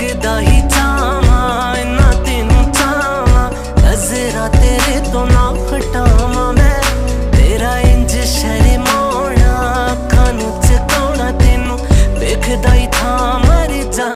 ਲੱਗਦਾ ਹੀ ਚਾਹਾਂ ਨਾ ਤੈਨੂੰ ਚਾਹਾਂ ਨਜ਼ਰਾਂ ਤੇਰੇ ਤੋਂ